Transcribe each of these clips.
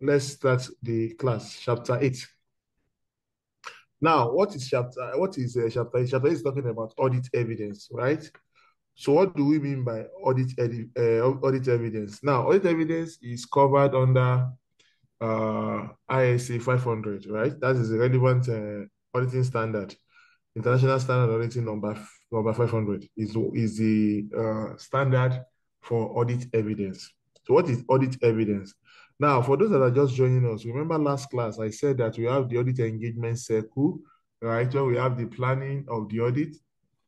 let's start the class, chapter 8. Now, what is chapter what is uh, chapter 8? Chapter 8 is talking about audit evidence, right? So what do we mean by audit uh, audit evidence? Now, audit evidence is covered under uh, ISA 500, right? That is a relevant uh, auditing standard. International Standard Auditing number number 500 is, is the uh, standard for audit evidence. So what is audit evidence? Now, for those that are just joining us, remember last class I said that we have the audit engagement circle, right? Where we have the planning of the audit,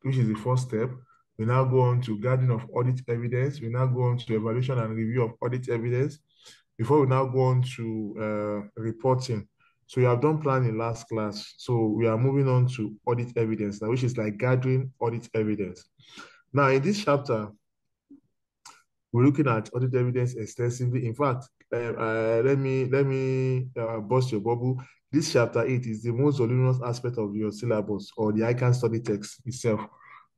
which is the first step. We now go on to gathering of audit evidence. We now go on to evaluation and review of audit evidence. Before we now go on to uh, reporting. So we have done planning last class. So we are moving on to audit evidence now, which is like gathering audit evidence. Now in this chapter, we're looking at audit evidence extensively. In fact, uh, uh, let me let me uh, bust your bubble. This chapter eight is the most voluminous aspect of your syllabus or the ICAN study text itself.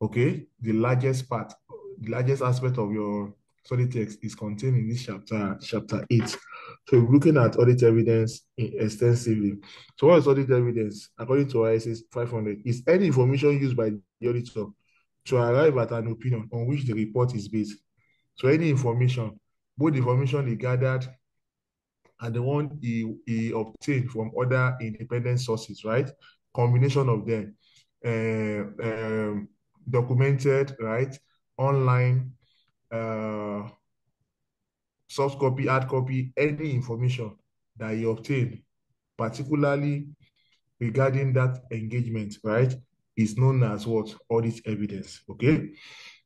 Okay, the largest part, the largest aspect of your study text is contained in this chapter, chapter 8. So we're looking at audit evidence extensively. So what is audit evidence? According to ISA 500, is any information used by the auditor to arrive at an opinion on which the report is based. So any information, both information he gathered and the one he, he obtained from other independent sources, right? Combination of them, uh, um, documented, right? Online, uh, soft copy, hard copy, any information that he obtained, particularly regarding that engagement, right, is known as what? Audit evidence, okay?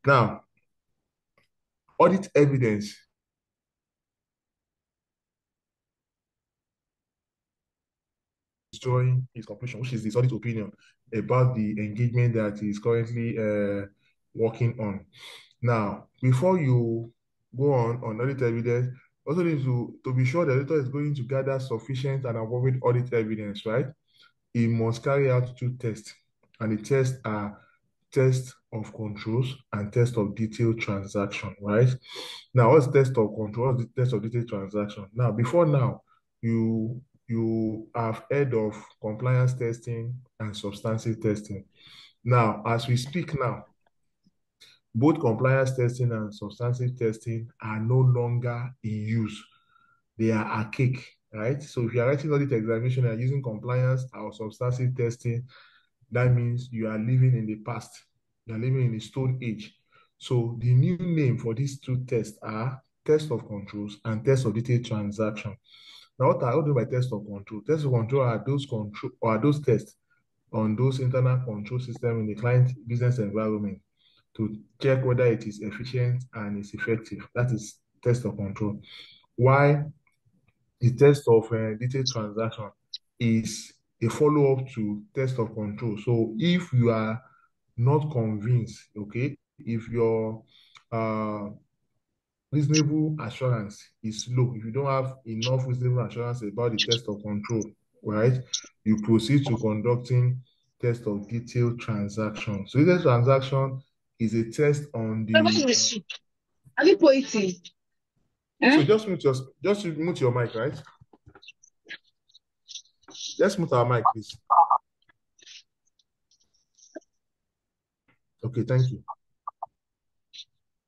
Now, audit evidence destroying his conclusion, which is his audit opinion about the engagement that he is currently uh, working on. Now, before you go on on audit evidence, also need to, to be sure the auditor is going to gather sufficient and appropriate audit evidence, right? He must carry out two tests, and the tests are test of controls and test of detailed transaction, right? Now, what's test of controls? The test of detailed transaction? Now, before now, you you have heard of compliance testing and substantive testing. Now, as we speak now, both compliance testing and substantive testing are no longer in use. They are archaic, right? So if you are writing audit examination and using compliance or substantive testing, that means you are living in the past. You are living in the stone age. So the new name for these two tests are test of controls and test of detailed transaction. Now, what I do by test of control? Test of control are those control or those tests on those internal control system in the client business environment to check whether it is efficient and is effective. That is test of control. Why the test of uh, detailed transaction is a follow-up to test of control. So if you are not convinced, okay, if your uh, reasonable assurance is low, if you don't have enough reasonable assurance about the test of control, right, you proceed to conducting test of detailed transaction. So detailed transaction is a test on the. Are you pointing? So eh? just mute your just mute your mic, right? Let's mute our mic, please. Okay, thank you.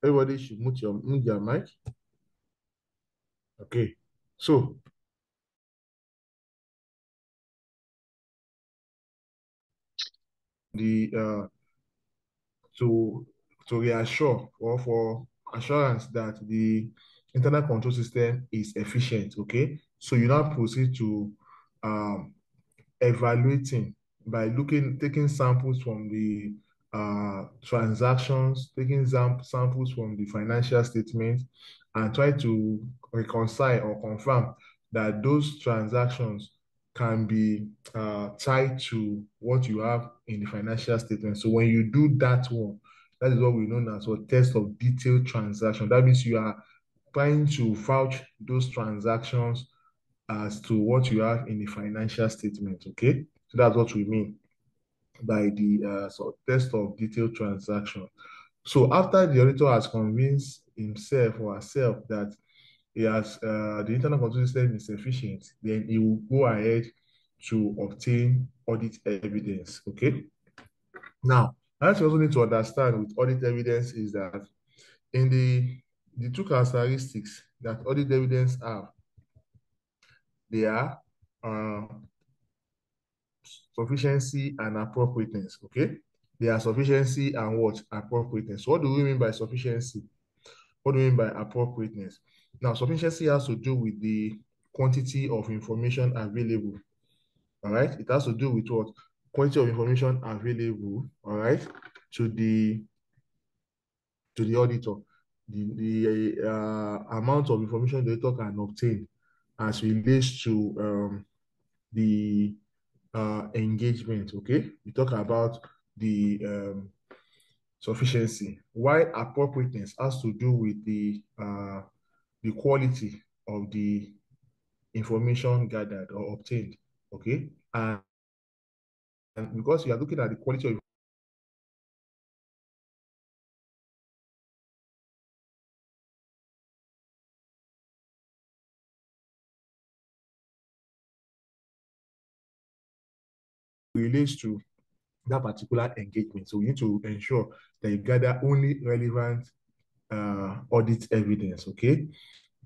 Everybody should mute your mute your mic. Okay, so the uh to to reassure or for assurance that the internal control system is efficient. Okay, so you now proceed to um, evaluating by looking taking samples from the uh, transactions, taking samples from the financial statement, and try to reconcile or confirm that those transactions can be uh, tied to what you have in the financial statement. So when you do that one, that is what we know as a test of detailed transaction. That means you are trying to vouch those transactions as to what you have in the financial statement. Okay, so that's what we mean by the uh, so test of detailed transaction. So after the auditor has convinced himself or herself that he has uh, the internal control system is efficient, then he will go ahead to obtain audit evidence. Okay. Now, what you also need to understand with audit evidence is that in the the two characteristics that audit evidence have, they are uh, sufficiency and appropriateness. Okay, they are sufficiency and what appropriateness. what do we mean by sufficiency? What do we mean by appropriateness? Now, sufficiency has to do with the quantity of information available. All right, it has to do with what quantity of information available. All right, to the to the auditor, the the uh, amount of information the auditor can obtain as relates to um, the uh, engagement. Okay, we talk about the um, sufficiency. Why appropriateness has to do with the uh, the quality of the information gathered or obtained. Okay, and, and because you are looking at the quality of relates to that particular engagement. So you need to ensure that you gather only relevant uh, audit evidence, okay?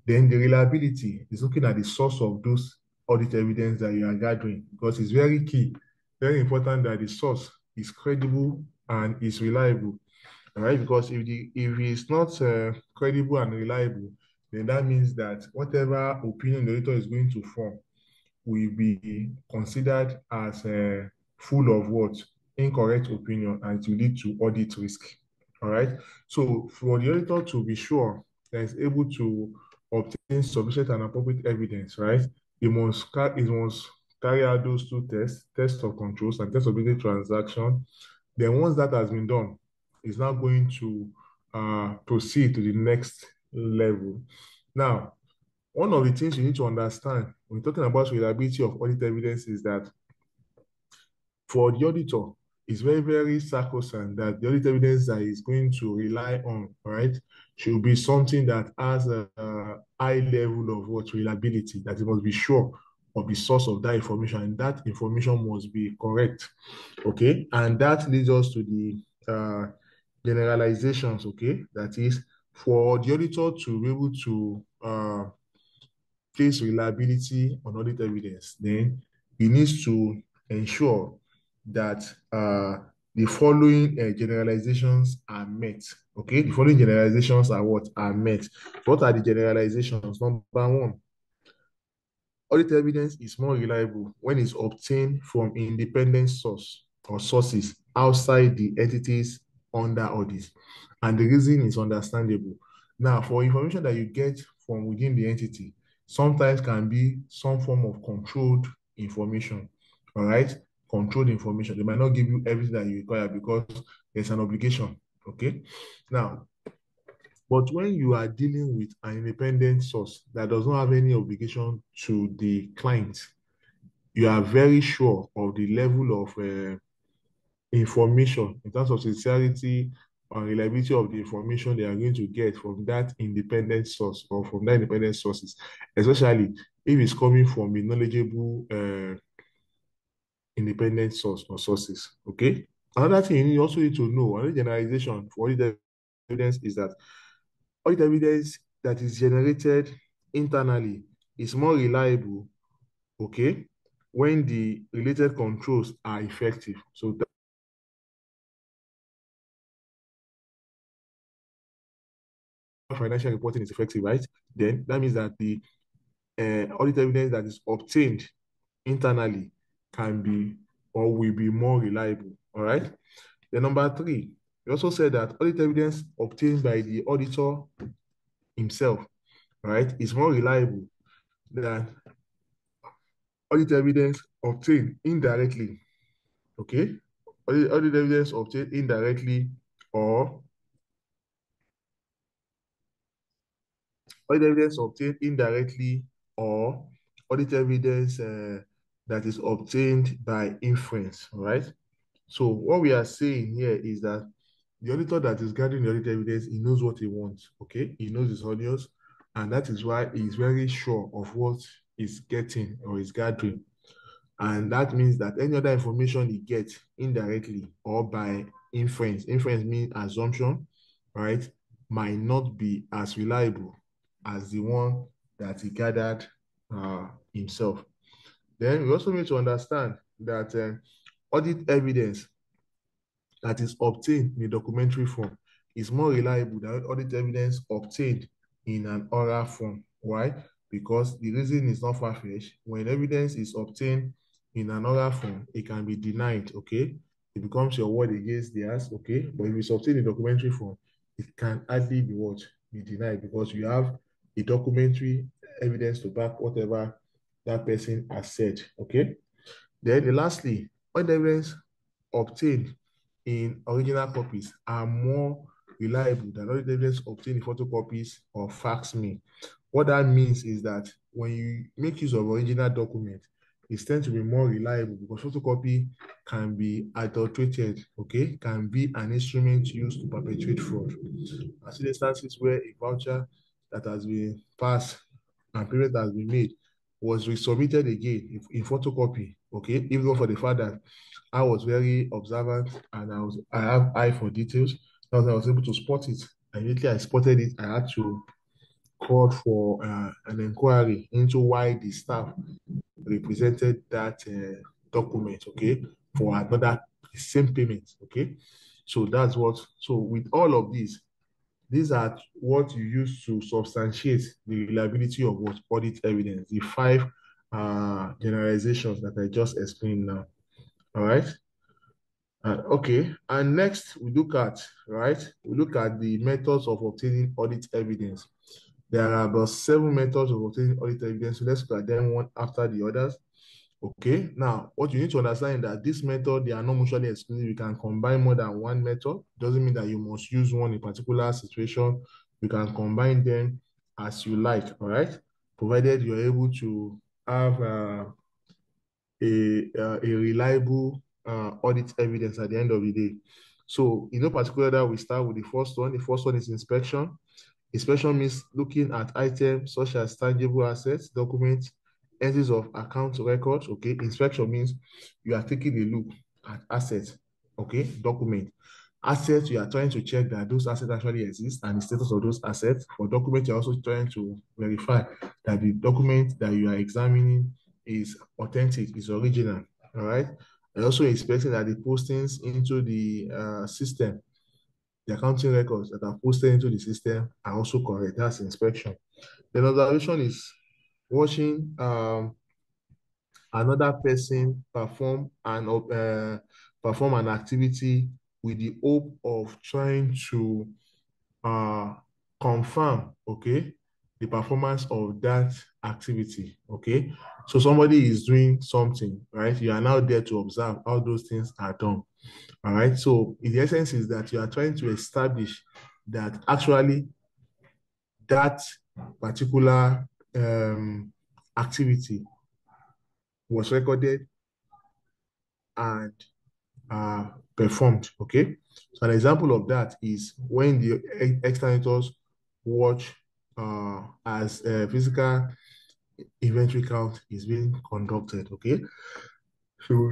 Then the reliability is looking at the source of those audit evidence that you are gathering because it's very key, very important that the source is credible and is reliable, right? Because if, the, if it's not uh, credible and reliable, then that means that whatever opinion the auditor is going to form will be considered as uh, full of what? Incorrect opinion and to lead to audit risk. All right. So for the auditor to be sure that is able to obtain sufficient and appropriate evidence, right? It must, it must carry out those two tests, test of controls and test of business transaction. Then once that has been done, it's now going to uh, proceed to the next level. Now, one of the things you need to understand when talking about reliability of audit evidence is that for the auditor, it's very, very sacrosanct that the audit evidence that is going to rely on, right, should be something that has a, a high level of what reliability, that it must be sure of the source of that information, and that information must be correct. Okay, and that leads us to the uh, generalizations. Okay, that is for the auditor to be able to uh, place reliability on audit evidence, then he needs to ensure that uh, the following uh, generalizations are met. Okay, the following generalizations are what are met. What are the generalizations? Number one, audit evidence is more reliable when it's obtained from independent source or sources outside the entities under audit. And the reason is understandable. Now, for information that you get from within the entity, sometimes can be some form of controlled information. All right controlled information. They might not give you everything that you require because there's an obligation. Okay. Now, but when you are dealing with an independent source that does not have any obligation to the client, you are very sure of the level of uh, information in terms of sincerity and reliability of the information they are going to get from that independent source or from that independent sources, especially if it's coming from a knowledgeable uh, independent source or sources. Okay. Another thing you also need to know, another generalization for audit evidence is that audit evidence that is generated internally is more reliable, okay, when the related controls are effective. So that financial reporting is effective, right? Then that means that the uh, audit evidence that is obtained internally can be or will be more reliable. All right. The number three, we also said that audit evidence obtained by the auditor himself, right, is more reliable than audit evidence obtained indirectly. Okay. Audit, audit evidence obtained indirectly or audit evidence obtained indirectly or audit evidence uh, that is obtained by inference, right? So what we are saying here is that the auditor that is gathering the audit evidence, he knows what he wants, okay? He knows his audience, and that is why he's very sure of what he's getting or is gathering. And that means that any other information he gets indirectly or by inference, inference means assumption, right, might not be as reliable as the one that he gathered uh, himself. Then we also need to understand that uh, audit evidence that is obtained in a documentary form is more reliable than audit evidence obtained in an oral form. Why? Because the reason is not far-fetched. When evidence is obtained in an oral form, it can be denied, okay? It becomes your word against theirs, okay? But if it's obtained in documentary form, it can hardly be what? Be denied because you have a documentary evidence to back whatever that person has said, okay? Then lastly, what evidence obtained in original copies are more reliable than all the evidence obtained in photocopies or facsimile. What that means is that when you make use of original document, it tends to be more reliable because photocopy can be adulterated, okay, can be an instrument used to perpetrate fraud. I see instances where a voucher that has been passed and payment has been made was resubmitted again in, photocopy, okay, even for the fact that I was very observant and I was I have eye for details. I was able to spot it. Immediately I spotted it, I had to call for uh, an inquiry into why the staff represented that uh, document, okay, for another same payment, okay. So that's what. So with all of these, these are what you use to substantiate the reliability of what audit evidence. The five uh, generalizations that I just explained now. All right. Uh, okay, and next we look at, right, we look at the methods of obtaining audit evidence. There are about seven methods of obtaining audit evidence. So let's look at them one after the others. Okay, now what you need to understand is that this method, they are not mutually exclusive. You can combine more than one method. Doesn't mean that you must use one in particular situation. You can combine them as you like, all right? Provided you're able to have uh, a, uh, a reliable uh, audit evidence at the end of the day. So in no particular that we start with the first one. The first one is inspection. Inspection means looking at items such as tangible assets, documents, entries of account records. Okay, inspection means you are taking a look at assets. Okay, document assets. You are trying to check that those assets actually exist and the status of those assets. For document, you're also trying to verify that the document that you are examining is authentic, is original. All right. And also expecting that the postings into the uh, system, the accounting records that are posted into the system are also correct. That's inspection. Then observation is watching um, another person perform an uh, perform an activity with the hope of trying to uh, confirm, okay, the performance of that activity, okay? So somebody is doing something, right? You are now there to observe how those things are done, all right? So in the essence is that you are trying to establish that actually that particular um, activity was recorded and uh, performed, okay? So an example of that is when the externators watch uh, as a physical inventory count is being conducted, okay? So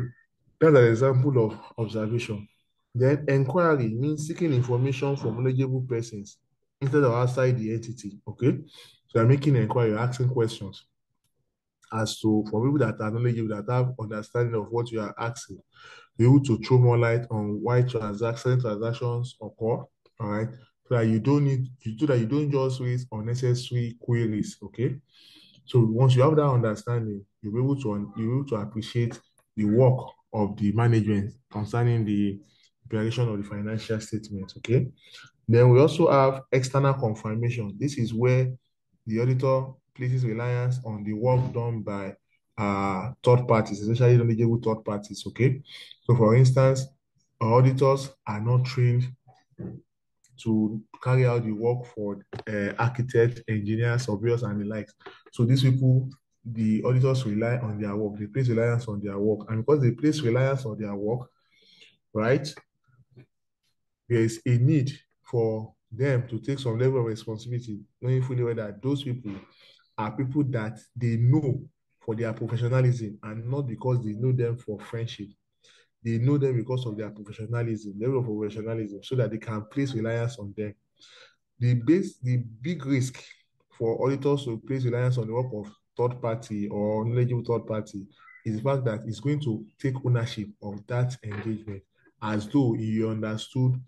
that's an example of observation. Then inquiry means seeking information from knowledgeable persons instead of outside the entity, okay? So you're making an inquiry, asking questions as to, for people that are knowledgeable, that have understanding of what you are asking, be able to throw more light on why transaction transactions occur, all right? So that you don't need, so that you don't just raise unnecessary queries, okay? So once you have that understanding, you'll be able to, be able to appreciate the work of the management concerning the preparation of the financial statement, okay? Then we also have external confirmation. This is where the auditor places reliance on the work done by uh, third parties, especially knowledgeable third parties, okay? So for instance, auditors are not trained to carry out the work for uh, architects, engineers, surveyors, and the likes. So these people, the auditors rely on their work. They place reliance on their work. And because they place reliance on their work, right, there is a need for them to take some level of responsibility, knowing fully well that those people are people that they know for their professionalism and not because they know them for friendship. They know them because of their professionalism, level of professionalism, so that they can place reliance on them. The base, the big risk for auditors to place reliance on the work of third party or knowledgeable third party is the fact that it's going to take ownership of that engagement as though he understood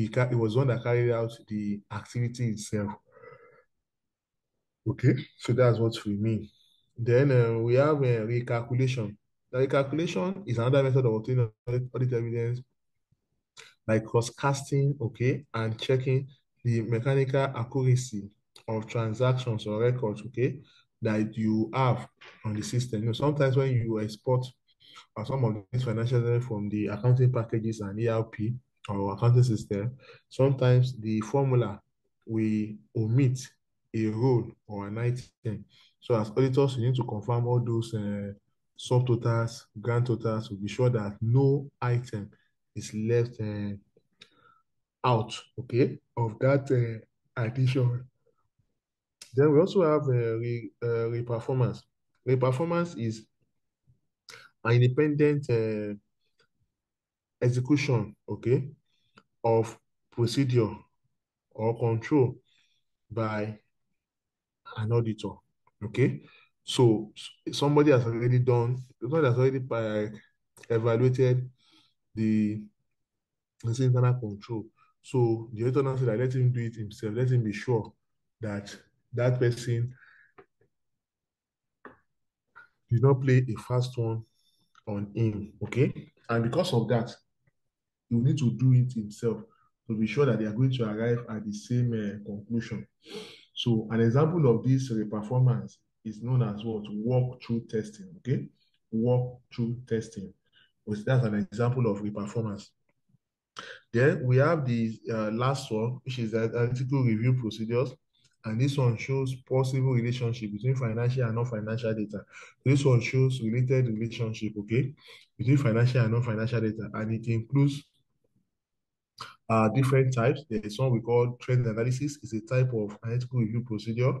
he, he was one that carried out the activity itself. Okay, so that's what we mean. Then uh, we have a recalculation. The recalculation is another method of obtaining audit evidence like cross-casting, okay, and checking the mechanical accuracy of transactions or records, okay, that you have on the system. You know, sometimes when you export uh, some of these financial from the accounting packages and ERP or accounting system, sometimes the formula we omit a role or an item. So as auditors, you need to confirm all those uh, subtotals, grand totals to be sure that no item is left uh, out, okay, of that uh, addition. Then we also have uh, re, uh. Re-performance is an independent uh, execution, okay, of procedure or control by an auditor, okay? So somebody has already done, somebody has already evaluated the internal control. So the auditor now said let him do it himself, let him be sure that that person did not play a fast one on him, okay? And because of that, you need to do it himself to be sure that they are going to arrive at the same uh, conclusion. So an example of this performance is known as what? Walk-through testing, okay? Walk-through testing. That's an example of performance. Then we have the uh, last one, which is analytical review procedures. And this one shows possible relationship between financial and non-financial data. This one shows related relationship, okay, between financial and non-financial data. And it includes uh, different types. There's one we call trend analysis. It's a type of analytical review procedure.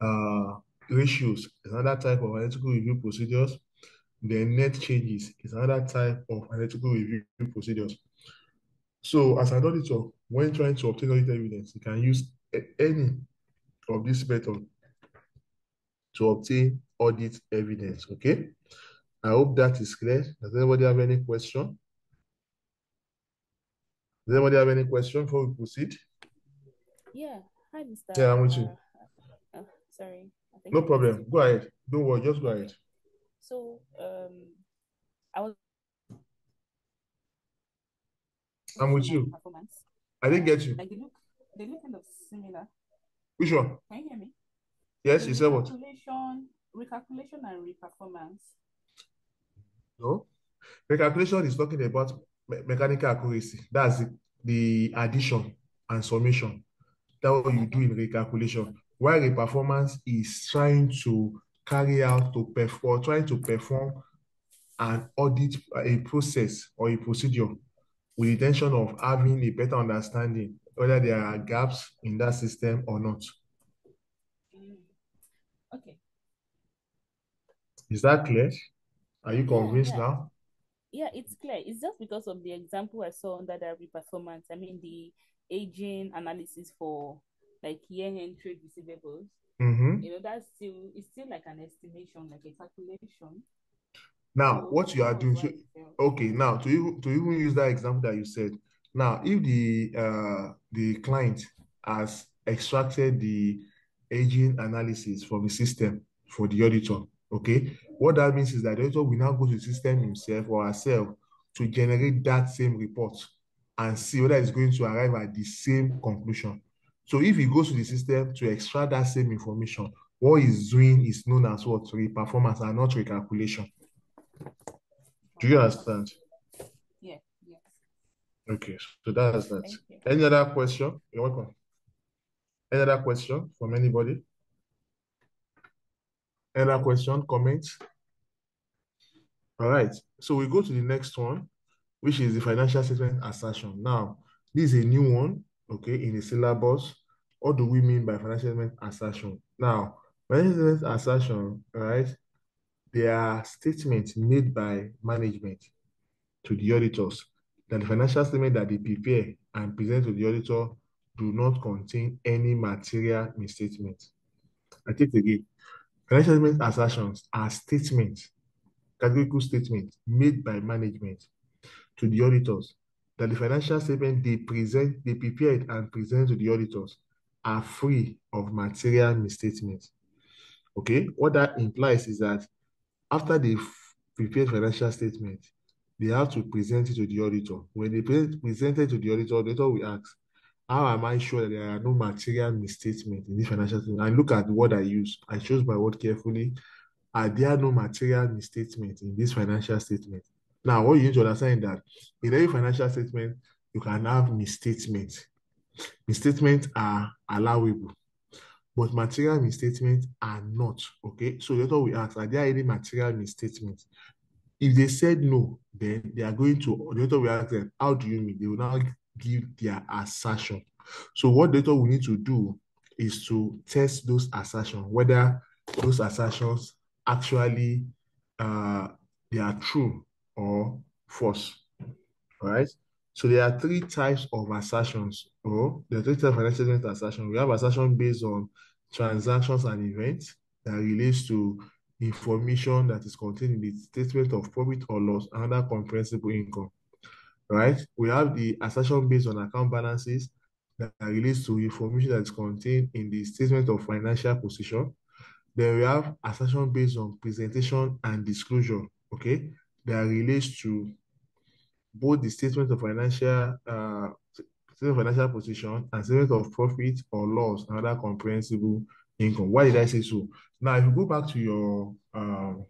Uh, ratios is another type of analytical review procedures. Then net changes is another type of analytical review procedures. So as an auditor, when trying to obtain audit evidence, you can use any of this method to obtain audit evidence, okay? I hope that is clear. Does anybody have any question? Does anybody have any question before we proceed? Yeah. Hi, Mr. Yeah, I'm with you. Uh, uh, sorry. I think No problem. Go ahead. Don't worry. Just go ahead. So, um, I was I'm with looking at you. the performance. I didn't get you. Like they look, they look kind of similar. Which one? Can you hear me? Yes, you said what? recalculation, recalculation and reperformance. No. Recalculation is talking about me- mechanical accuracy. That's the, the addition and summation. That's what you do in recalculation. While the performance is trying to carry out to perform, trying to perform an audit, a process or a procedure with the intention of having a better understanding whether there are gaps in that system or not. Mm. Okay. Is that clear? Are you Yeah, convinced yeah. now? Yeah, it's clear. It's just because of the example I saw under the performance. I mean, the aging analysis for like year-end trade receivables. Mm-hmm. You know, that's still it's still like an estimation, like a calculation. Now, So what you are doing, so okay, now to you to even use that example that you said. Now, if the uh the client has extracted the aging analysis from the system for the auditor, okay, what that means is that the auditor will now go to the system himself or herself to generate that same report and see whether it's going to arrive at the same conclusion. So if he goes to the system to extract that same information, what he's doing is known as what? Reperformance and not recalculation. Do you understand? Yeah, yes. Okay, so that's that. Any other question? You're welcome. Any other question from anybody? Other question, comments? All right, so we go to the next one, which is the financial statement assertion. Now, This is a new one, okay, in the syllabus. What do we mean by financial statement assertion? Now, financial statement assertion, right? They are statements made by management to the auditors that the financial statement that they prepare and present to the auditor do not contain any material misstatement. I take again. Financial statement assertions are statements, categorical statements made by management to the auditors that the financial statement they present, they prepared and present to the auditors are free of material misstatements. Okay, what that implies is that after they've prepared financial statement, they have to present it to the auditor. When they present, present it to the auditor, the auditor will ask, how am I sure that there are no material misstatements in this financial statement? I look at word I use. I chose my word carefully. Are there no material misstatements in this financial statement? Now, what you need to understand that in every financial statement, you can have misstatements. Misstatements are allowable, but material misstatements are not. Okay, so that's what we ask: Are there any material misstatements? If they said no, then they are going to. The auditor will ask them, "How do you mean?" They will now give their assertion. So what data we need to do is to test those assertions, whether those assertions actually uh, they are true or false. All right. So there are three types of assertions, or there are three types of financial assertion. We have assertion based on transactions and events that relates to information that is contained in the statement of profit or loss and other comprehensive income. Right? We have the assertion based on account balances that are relates to information that is contained in the statement of financial position. Then we have assertion based on presentation and disclosure, okay, that relates to both the statement of financial uh, statement of financial position and statement of profit or loss and other comprehensive income. Why did I say so? Now, if you go back to your um,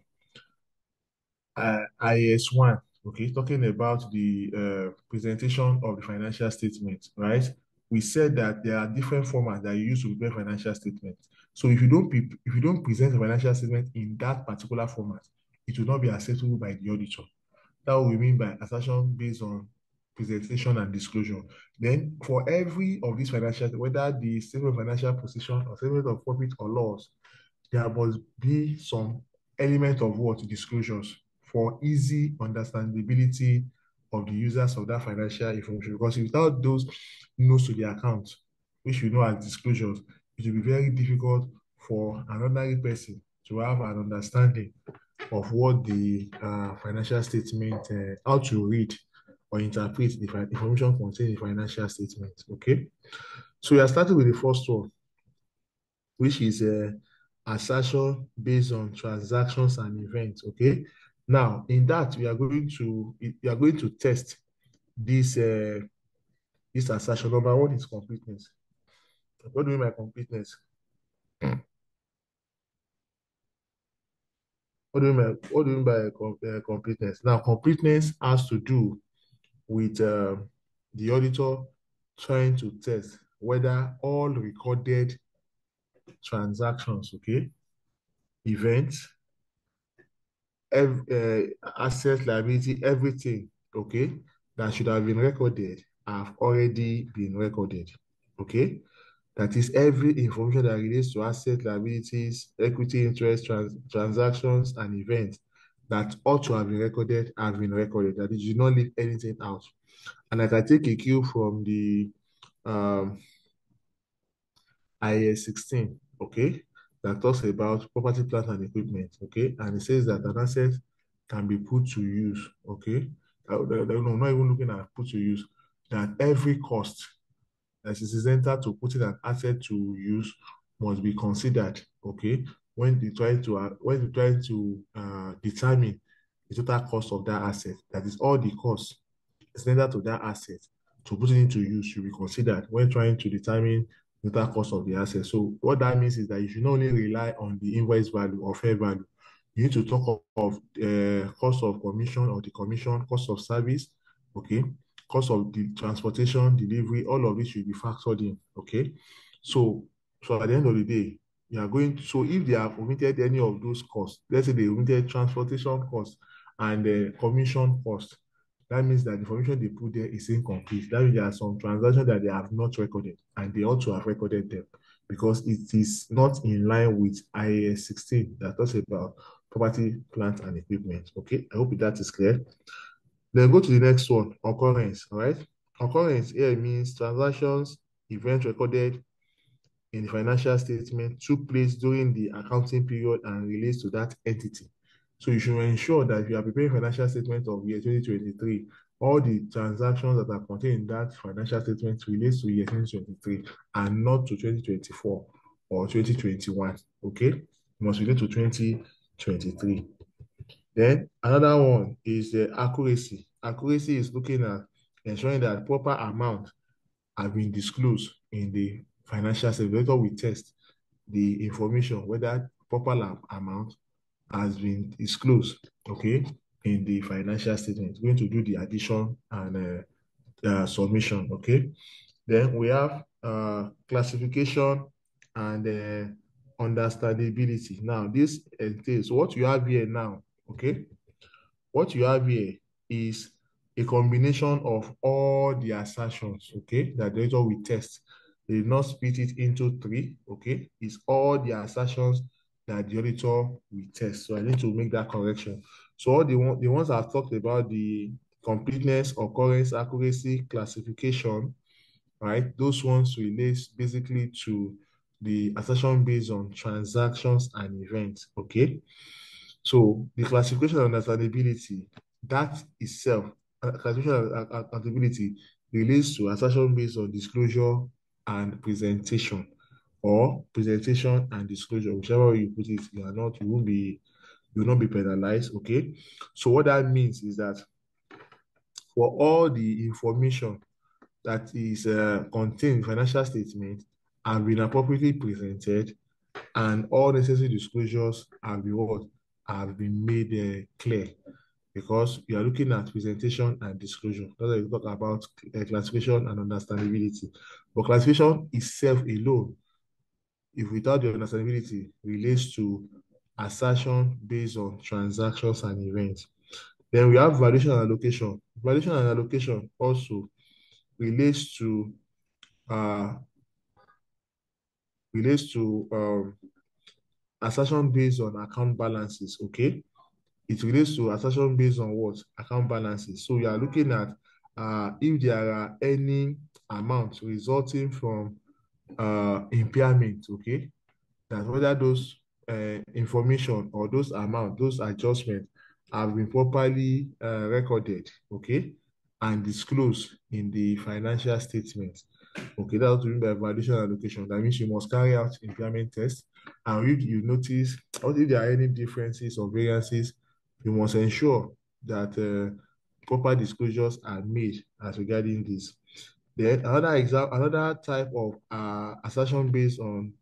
uh, IAS 1, okay, talking about the uh, presentation of the financial statement, right? We said that there are different formats that you use to prepare financial statements. So if you don't if you don't present a financial statement in that particular format, it will not be acceptable by the auditor. That we mean by assertion based on presentation and disclosure. Then for every of these financial, whether the statement financial position or statement of profit or loss, there must be some element of what disclosures for easy understandability of the users of that financial information. Because without those notes to the account, which we know as disclosures, it will be very difficult for an ordinary person to have an understanding of what the uh, financial statement, uh, how to read or interpret the information contained in the financial statement. Okay, so we are starting with the first one, which is a uh, assertion based on transactions and events. Okay, now in that we are going to we are going to test this uh, this assertion. Number one is completeness. What do you mean by completeness? What do you mean? What do you mean by uh, completeness? Now, completeness has to do with uh, the auditor trying to test whether all recorded transactions, okay, events, every, uh, asset, liability, everything, okay, that should have been recorded have already been recorded, okay. That is every information that relates to asset, liabilities, equity, interest, trans transactions, and events that ought to have been recorded have been recorded. That is, you not leave anything out. And I can take a cue from the um, IAS 16, okay, that talks about property, plant, and equipment, okay, and it says that an asset can be put to use, okay. No, not even looking at put to use, that every cost that is entered to putting an asset to use must be considered, okay, when they try to uh, when they try to uh, determine the total cost of that asset. That is all the costs extended to that asset to put it into use should be considered when trying to determine total cost of the asset. So what that means is that you should not only rely on the invoice value or fair value. You need to talk of uh, cost of commission or the commission, cost of service, okay, cost of the transportation, delivery, all of this should be factored in. Okay. So, so at the end of the day, you are going to, so if they have omitted any of those costs, let's say they omitted transportation costs and the commission cost, that means that the information they put there is incomplete. That means there are some transactions that they have not recorded and they ought to have recorded them because it is not in line with IAS 16 that talks about property, plant, and equipment. Okay, I hope that is clear. Then go to the next one, occurrence, all right? Occurrence here means transactions, events recorded in the financial statement took place during the accounting period and relates to that entity. So you should ensure that if you are preparing financial statement of year 2023, all the transactions that are contained in that financial statement relates to year 2023 and not to 2024 or 2021. Okay, it must relate to 2023. Then another one is the accuracy. Accuracy is looking at ensuring that proper amount have been disclosed in the financial statement. We test the information whether proper amount has been disclosed, okay, in the financial statement. We're going to do the addition and uh, uh, submission, okay? Then we have uh, classification and uh, understandability. Now, this entails what you have here now, okay? What you have here is a combination of all the assertions, okay, that the will test. They did not split it into three, okay? It's all the assertions that the auditor will test. So I need to make that correction. So all the, the ones I've talked about, the completeness, occurrence, accuracy, classification, right? Those ones relate basically to the assertion based on transactions and events, okay? So the classification and understandability, that itself, uh, classification and accountability relates to assertion based on disclosure and presentation or presentation and disclosure, whichever way you put it, you are not, you won't be, you will not be penalized. Okay. So what that means is that for all the information that is uh, contained in financial statement have been appropriately presented and all necessary disclosures have been what have been made uh, clear because you are looking at presentation and disclosure. That's why we talk about uh, classification and understandability. But classification itself alone if without the understandability relates to assertion based on transactions and events. Then we have valuation and allocation. Valuation and allocation also relates to uh, relates to um, assertion based on account balances. Okay, it relates to assertion based on what account balances. So we are looking at uh, if there are any amounts resulting from uh, impairment, okay? That whether those uh, information or those amount, those adjustments have been properly uh, recorded, okay, and disclosed in the financial statements. Okay, that's what we mean by valuation allocation. That means you must carry out impairment tests, and if you notice, or if there are any differences or variances, you must ensure that uh, proper disclosures are made as regarding this. Then another example, another type of uh, assertion based on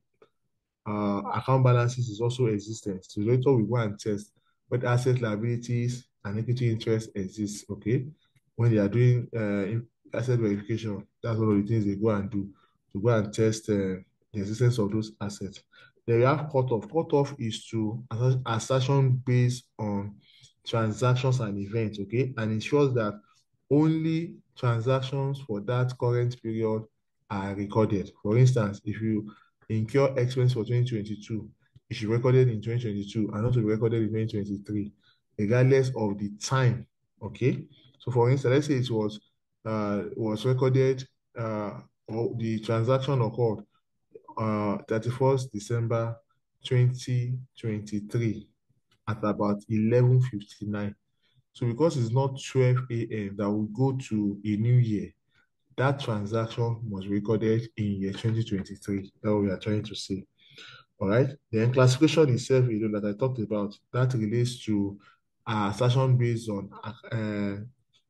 uh, account balances is also existent. So later we go and test what asset liabilities and equity interest exist. Okay, when they are doing uh, asset verification, that's one of the things they go and do to go and test uh, the existence of those assets. Then we have cutoff. Cutoff is to assertion based on transactions and events. Okay, and ensures that only transactions for that current period are recorded. For instance, if you incur expense for 2022, it should be recorded in 2022 and not to be recorded in 2023, regardless of the time. Okay. So for instance, let's say it was uh was recorded uh or the transaction occurred uh 31st December 2023 at about 11:59 so because it's not 12 a.m. that will go to a new year, that transaction was recorded in year 2023. That we are trying to say. All right. Then classification itself, you know, that I talked about, that relates to uh, assertion based on uh,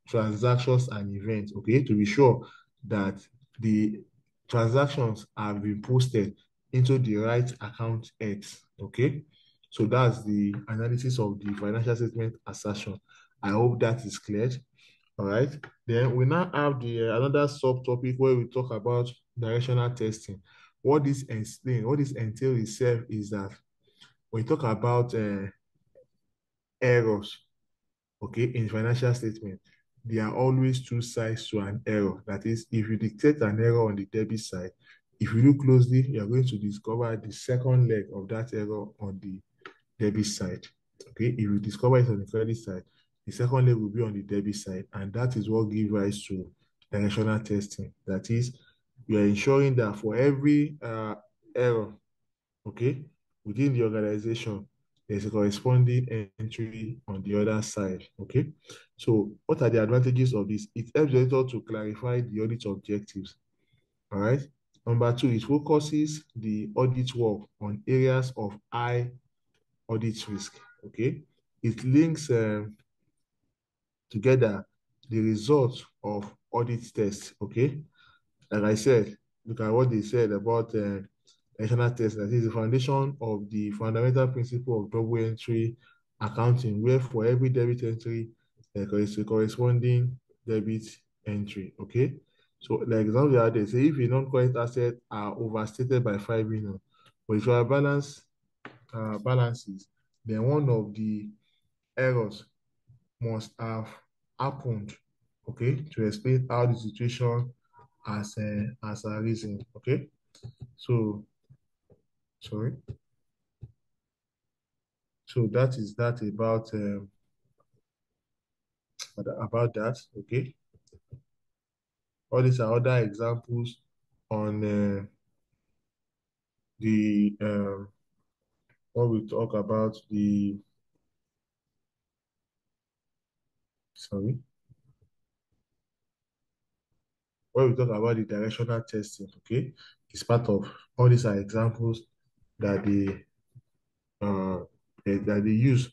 transactions and events. Okay, to be sure that the transactions have been posted into the right account X. Okay, so that's the analysis of the financial statement assertion. I hope that is clear. All right. Then we now have the uh, another subtopic where we talk about directional testing. What this explain, what this entails itself is that you talk about uh, errors, okay, in financial statement, there are always two sides to an error. That is, if you detect an error on the debit side, if you look closely, you are going to discover the second leg of that error on the debit side. Okay, if you discover it on the credit side, the second leg will be on the debit side, and that is what gives rise to directional testing. That is, we are ensuring that for every uh, error, okay, within the organization, there's a corresponding entry on the other side, okay? So what are the advantages of this? It helps the auditor to clarify the audit objectives, all right? Number two, it focuses the audit work on areas of high audit risk, okay? It links um, together the results of audit tests, okay? Like I said, look at what they said about uh, directional test. That is the foundation of the fundamental principle of double entry accounting, where for every debit entry, there is a corresponding debit entry, okay? So, like example, the other say if a non-current assets are overstated by 5 million, but if your balance uh, balances, then one of the errors must have happened, okay, to explain how the situation has uh, has arisen, okay? So, sorry. So that is that about um, about that, okay? All these are other examples on uh, the um, when we talk about the sorry? When we talk about the directional testing, okay, it's part of all these are examples that they uh that they use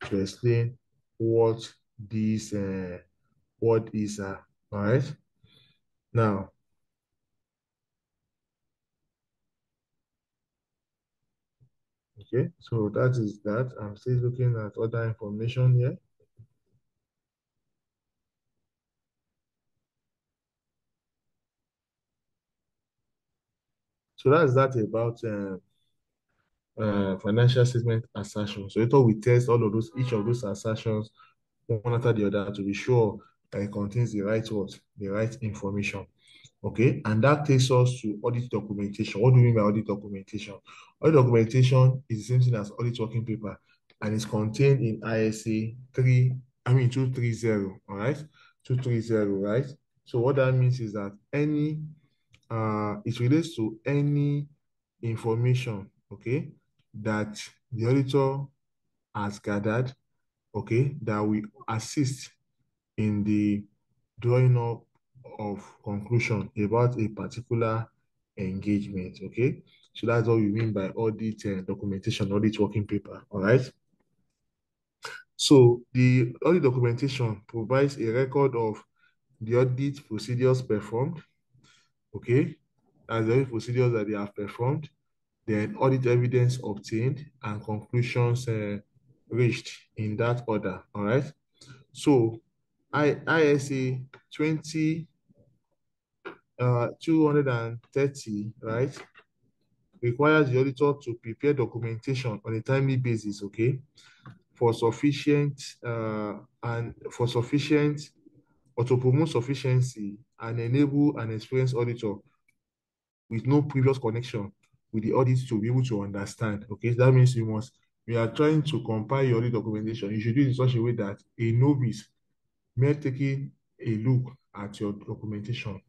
to explain what these uh what is uh all right now okay so that is that. I'm still looking at other information here so that's that about uh, uh, financial statement assertions. So thought we test all of those, each of those assertions, one after the other, to be sure that it contains the right what, the right information. Okay, and that takes us to audit documentation. What do we mean by audit documentation? Audit documentation is the same thing as audit working paper, and it's contained in ISA three, I mean two three zero. All right, two three zero. Right. So what that means is that any, uh, it relates to any information, okay, that the auditor has gathered, okay, that we assist in the drawing up of conclusion about a particular engagement, okay? So that's what we mean by audit uh, documentation, audit working paper, all right? So the audit documentation provides a record of the audit procedures performed, okay? As the procedures that they have performed, then audit evidence obtained and conclusions uh, reached in that order. All right. So I, ISA 20 uh, 230, right, requires the auditor to prepare documentation on a timely basis, okay, for sufficient uh, and for sufficient or to promote sufficiency and enable an experienced auditor with no previous connection with the audit to be able to understand. Okay, so that means you must, we are trying to compile your audit documentation. You should do it in such a way that a novice may taking a look at your documentation,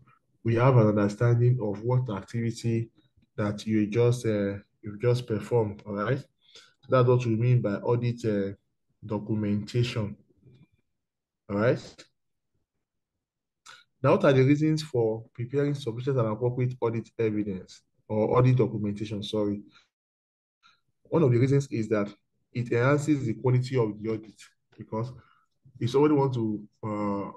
we have an understanding of what activity that you just uh, you've just performed. All right, so that's what we mean by audit uh, documentation. All right. Now, what are the reasons for preparing sufficient and appropriate audit evidence? or audit documentation, sorry. One of the reasons is that it enhances the quality of the audit because if somebody wants to uh,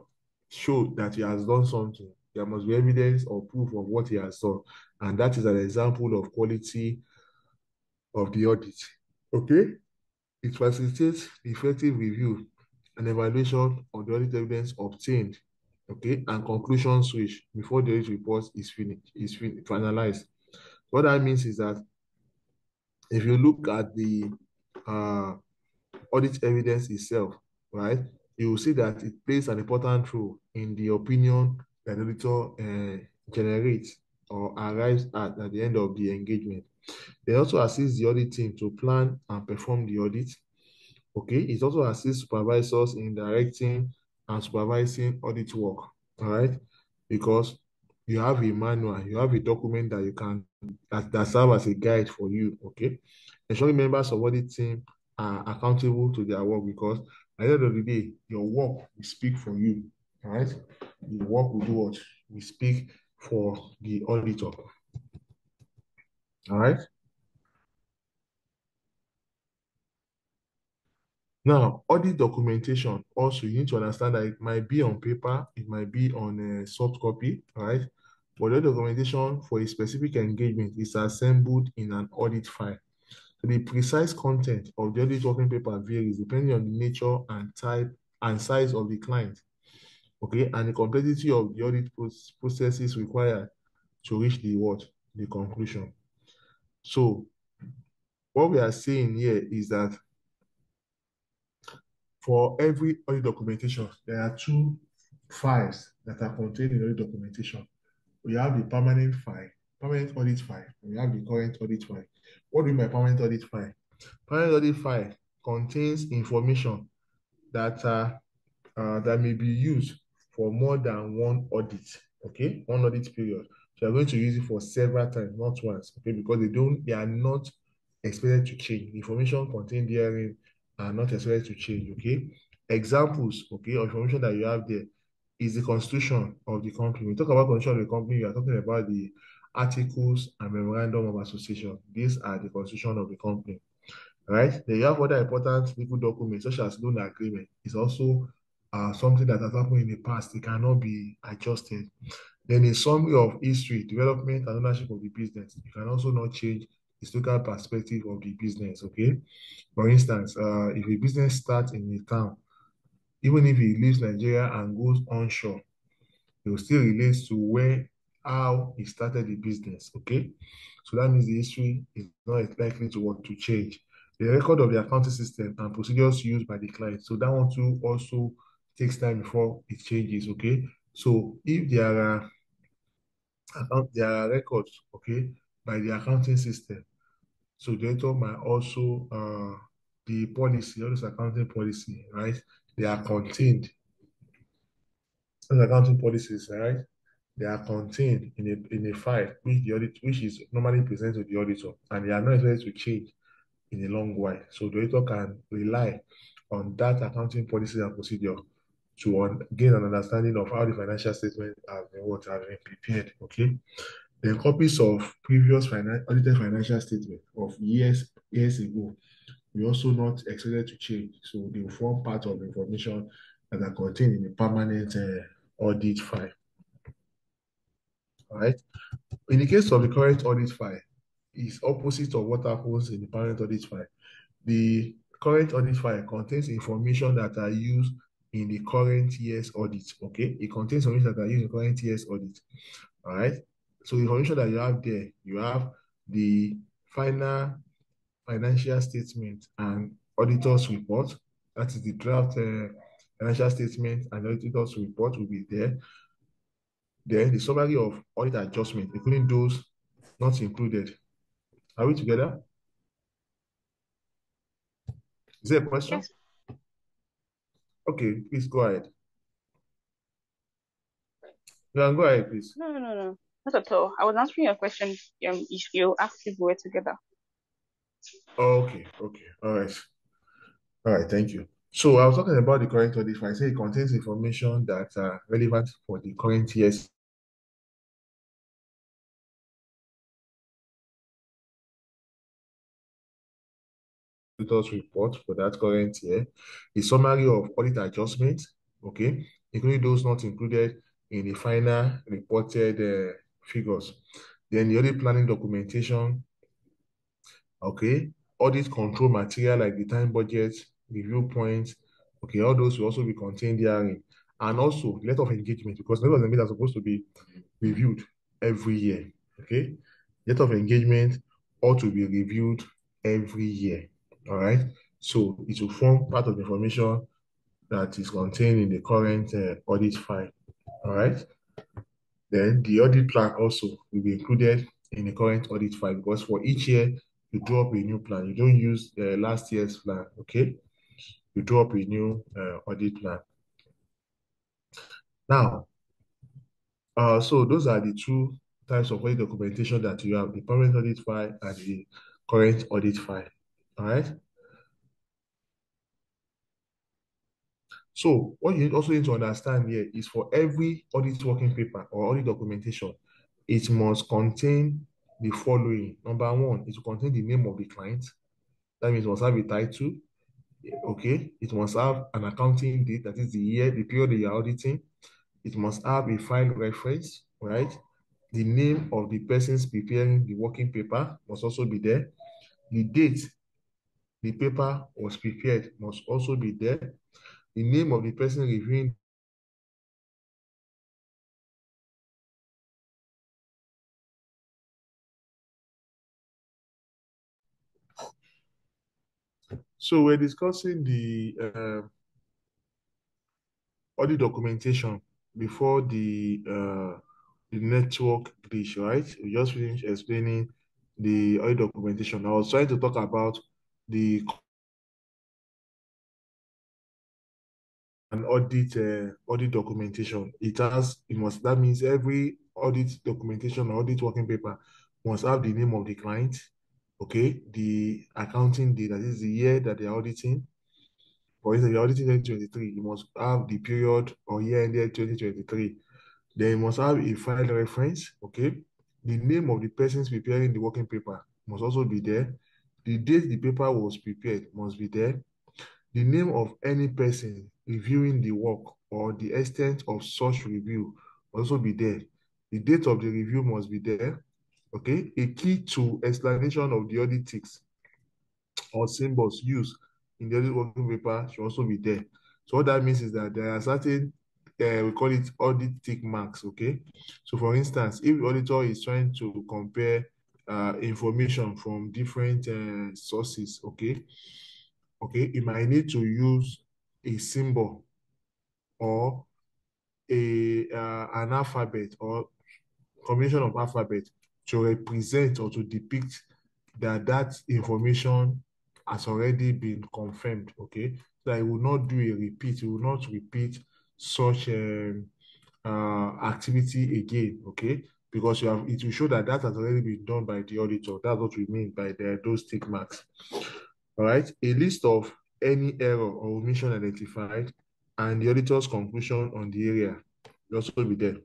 show that he has done something, there must be evidence or proof of what he has done. And that is an example of quality of the audit. Okay? It facilitates effective review and evaluation of the audit evidence obtained, okay, and conclusions reached before the report is finished, is fin finalized. What that means is that if you look at the uh, audit evidence itself, right, you will see that it plays an important role in the opinion that the auditor uh, generates or arrives at at the end of the engagement. They also assist the audit team to plan and perform the audit. Okay, it also assists supervisors in directing and supervising audit work. Right, because you have a manual, you have a document that you can that, that serve as a guide for you. Okay, ensuring members of audit team are accountable to their work because at the end of the day, your work will speak for you. Right? the work will do what we speak for the auditor. All right. Now, audit documentation also you need to understand that it might be on paper, it might be on a soft copy, right? But the documentation for a specific engagement is assembled in an audit file. So the precise content of the audit working paper varies depending on the nature and type and size of the client. Okay, and the complexity of the audit processes required to reach the what? The conclusion. So what we are saying here is that for every audit documentation, there are two files that are contained in audit documentation. We have the permanent file, permanent audit file, and we have the current audit file. What do you mean by permanent audit file? Permanent audit file contains information that uh, uh, that may be used for more than one audit. Okay, one audit period. So you're going to use it for several times, not once. Okay, because they don't, they are not expected to change. The information contained therein are not expected to change. Okay, examples. Okay, of information that you have there is the constitution of the company. We talk about constitution of the company. we are talking about the articles and memorandum of association. These are the constitution of the company, right? Then you have other important legal documents such as loan agreement. It's also uh, something that has happened in the past. It cannot be adjusted. Then a summary of history, development, and ownership of the business. You can also not change historical perspective of the business. Okay, for instance, uh, if a business starts in a town, even if he leaves Nigeria and goes onshore, it will still relate to where how he started the business. Okay, so that means the history is not likely to want to change. The record of the accounting system and procedures used by the client. So that one too also takes time before it changes. Okay, so if there are there are records, okay, by the accounting system, so auditor might also uh, the policy, all this accounting policy, right? They are contained. Those accounting policies, right? They are contained in a in a file which the audit which is normally presented to the auditor, and they are not expected to change in a long while. So the auditor can rely on that accounting policy and procedure to un, gain an understanding of how the financial statement has been what has been prepared. Okay. Then copies of previous finan audited financial statement of years years ago we also not expected to change. So they form part of information that are contained in the permanent uh, audit file. All right. In the case of the current audit file, is opposite of what happens in the permanent audit file. The current audit file contains information that are used in the current year's audit. Okay, it contains information that are used in the current year's audit. All right. So the information that you have there, you have the final financial statement and auditor's report. That is the draft uh, financial statement and auditor's report will be there. Then the summary of audit adjustment, including those not included. Are we together? Is there a question? Yes. Okay, please go ahead. No, go ahead, please. No, no, no, no. Not at all. I was answering your question. Um, if you asked if we were together. Okay, okay, all right. All right, thank you. So I was talking about the current audit file. I say it contains information that are relevant for the current year's auditor's report for that current year, a summary of audit adjustments, okay, including those not included in the final reported uh, figures. Then the audit planning documentation, okay, audit control material like the time budget, review points, okay, all those will also be contained therein. And also letter of engagement, because letter of engagement are supposed to be reviewed every year, okay? Letter of engagement ought to be reviewed every year, all right? So it will form part of the information that is contained in the current uh, audit file. All right. Then the audit plan also will be included in the current audit file because for each year you draw up a new plan. You don't use uh, last year's plan. Okay. You draw up a new uh, audit plan. Now, uh, so those are the two types of audit documentation that you have, the permanent audit file and the current audit file. All right. So what you also need to understand here is for every audit working paper or audit documentation, it must contain the following. Number one, it will contain the name of the client. That means it must have a title. Okay. It must have an accounting date, that is the year, the period that you're auditing. It must have a file reference, right? The name of the persons preparing the working paper must also be there. The date the paper was prepared must also be there. The name of the person reviewing So we're discussing the uh, documentation before the uh, the network glitch, right? We just finished explaining the audit documentation. I was trying to talk about the an audit uh, audit documentation. It has it must that means every audit documentation or audit working paper must have the name of the client, okay, the accounting date, that is the year that they're auditing. For instance, you're auditing 2023, you must have the period or year ended 2023. Then you must have a file reference, okay? The name of the persons preparing the working paper must also be there. The date the paper was prepared must be there. The name of any person reviewing the work or the extent of such review also be there. The date of the review must be there. Okay, a key to explanation of the audit ticks or symbols used in the audit working paper should also be there. So what that means is that there are certain, uh, we call it audit tick marks, okay? So for instance, if the auditor is trying to compare uh, information from different uh, sources, okay? Okay, you might need to use a symbol or a uh, an alphabet or combination of alphabet to represent or to depict that that information has already been confirmed, okay? So I will not do a repeat, it will not repeat such um, uh, activity again, okay? Because you have it will show that that has already been done by the auditor. That's what we mean by the, those tick marks. All right, a list of any error or omission identified and the auditor's conclusion on the area will also be there.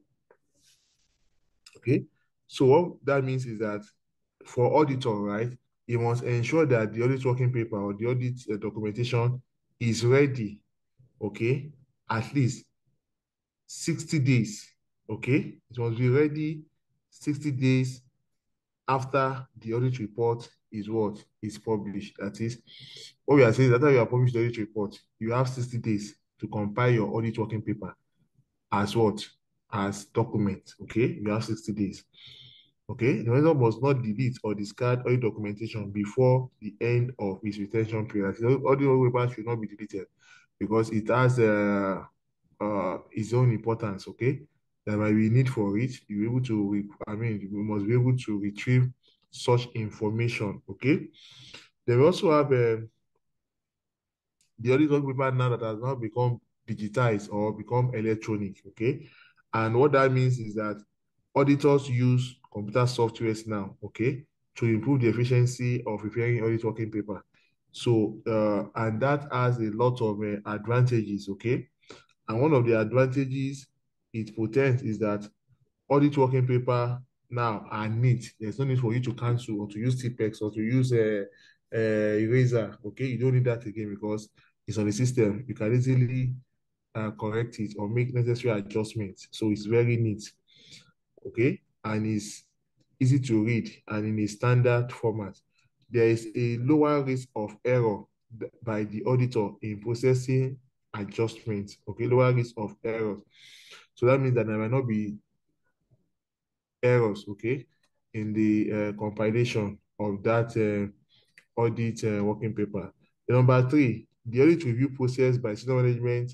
Okay, so what that means is that for auditor, right, he must ensure that the audit working paper or the audit uh, documentation is ready, okay, at least 60 days, okay? It must be ready 60 days after the audit report is what is published. That is, what we are saying is that you have published the audit report, you have 60 days to compile your audit working paper as what? As document, okay? You have 60 days. Okay, the vendor must not delete or discard audit documentation before the end of its retention period. Audit paper should not be deleted because it has uh, uh, its own importance, okay? There might be need for it. You're able to, I mean, we must be able to retrieve such information, okay? They also have uh, the audit paper now that has now become digitized or become electronic, okay? And what that means is that auditors use computer softwares now, okay, to improve the efficiency of preparing audit working paper. So, uh, and that has a lot of uh, advantages, okay? And one of the advantages it potential is that audit working paper now are neat. There's no need for you to cancel or to use Tipp-Ex or to use a, a eraser. Okay, you don't need that again because it's on the system. You can easily uh, correct it or make necessary adjustments. So it's very neat. Okay, and it's easy to read and in a standard format. There is a lower risk of error by the auditor in processing adjustments. Okay, lower risk of errors. So that means that there might not be errors, okay, in the uh, compilation of that uh, audit uh, working paper. Number three, the audit review process by senior management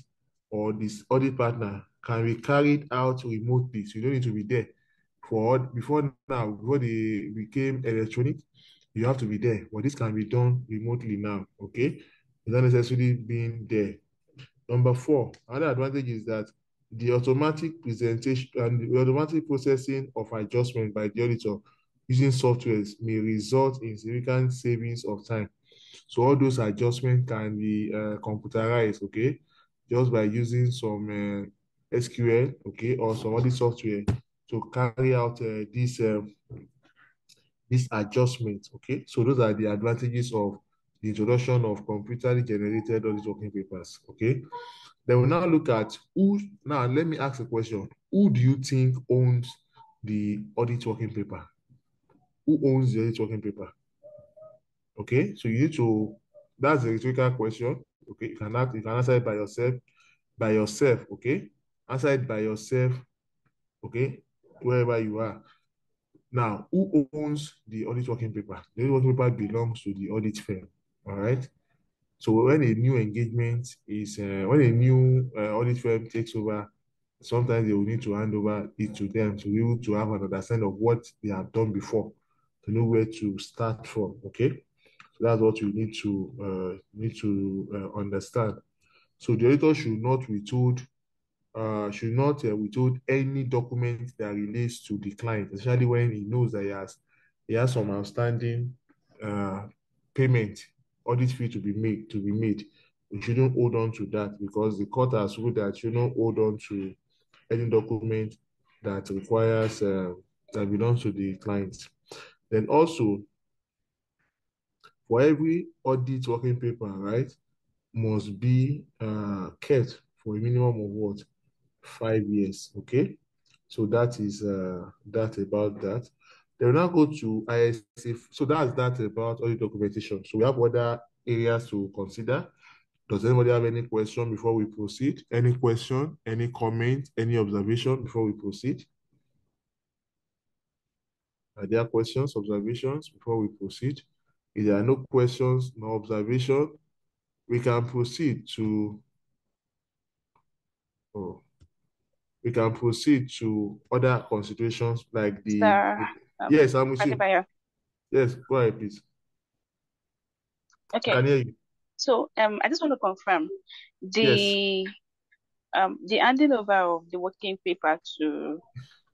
or this audit partner can be carried out remotely. So you don't need to be there. For before now, before they became electronic, you have to be there. But this can be done remotely now. Okay, not necessarily being there. Number four, another advantage is that the automatic presentation and the automatic processing of adjustment by the auditor using softwares may result in significant savings of time. So all those adjustments can be uh, computerized, okay, just by using some uh, SQL, okay, or some other software to carry out uh, this um, this adjustment, okay. So those are the advantages of the introduction of computerly generated audit working papers, okay. Then we'll now look at who, now let me ask a question. Who do you think owns the audit working paper? Who owns the audit working paper? Okay, so you need to, that's a rhetorical question. Okay, you can, you can answer it by yourself, by yourself, okay? Answer it by yourself, okay, wherever you are. Now, who owns the audit working paper? The audit working paper belongs to the audit firm, all right? So when a new engagement is, uh, when a new uh, audit firm takes over, sometimes they will need to hand over it to them to be able to have an understanding of what they have done before, to know where to start from, okay? So that's what you need to uh, need to uh, understand. So the auditor should not withhold uh, should not uh, withhold any document that relates to the client, especially when he knows that he has he has some outstanding uh, payment audit fee to be made to be made. You shouldn't hold on to that because the court has ruled that you don't hold on to any document that requires uh, that belongs to the client. Then also for every audit working paper, right, must be uh, kept for a minimum of what? Five years, okay? So that is uh, that about that. Then we now go to ISA. So that's that about audit documentation. So we have other areas to consider. Does anybody have any question before we proceed? Any question, any comment, any observation before we proceed? Are there questions, observations before we proceed? If there are no questions, no observation, we can proceed to oh, we can proceed to other considerations like the Sir, um, yes, I'm with you. Yes, go ahead, please. I Okay, can hear you. so um, I just want to confirm Yes, the um the handing over of the working paper to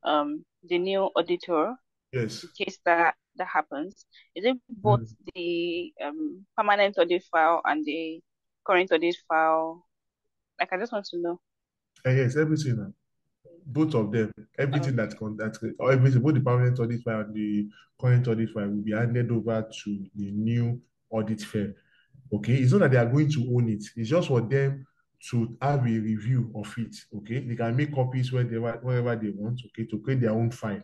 um the new auditor yes. in case that that happens. Is it both Mm. the um permanent audit file and the current audit file? Like, I just want to know. Uh, yes, everything. Both of them, everything that con that or everything, both the permanent audit file and the current audit file will be handed over to the new audit firm. Okay, it's not that they are going to own it. It's just for them to have a review of it. Okay, they can make copies wherever wherever they want. Okay, to create their own file,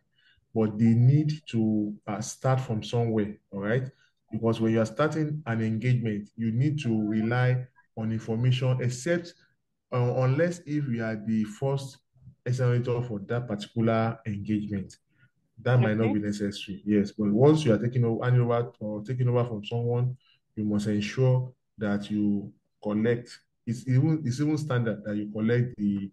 but they need to uh, start from somewhere. All right, because when you are starting an engagement, you need to rely on information, except uh, unless if you are the first estimator for that particular engagement that might not be necessary. Yes, but once you are taking over, handing over or taking over from someone, you must ensure that you collect. It's even it's even standard that you collect the